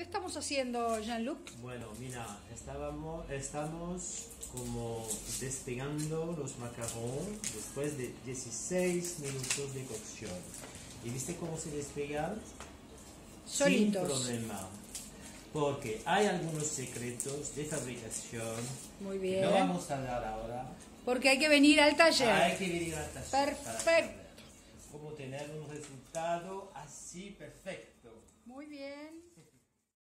¿Qué estamos haciendo, Jean-Luc? Bueno, mira, estábamos, estamos como despegando los macarrones después de 16 minutos de cocción. ¿Y viste cómo se despegan? Solitos. Sin problema. Porque hay algunos secretos de fabricación Muy que bien. no vamos a dar ahora. Porque hay que venir al taller. Hay que venir al taller para Perfecto. saber cómo tener un resultado así perfecto.